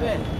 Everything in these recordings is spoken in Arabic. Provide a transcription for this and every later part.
对。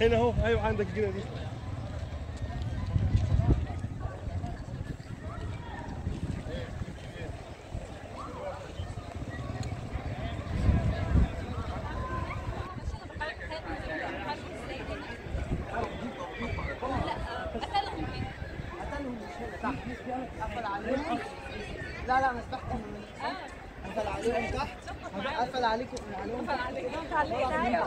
هنا اهو أيوه عندك الجنيه دي. قتلهم مش هنا تحت قفل عليهم لا لا مسبحتهم قفل عليهم تحت. قفل عليكم عليهم تحت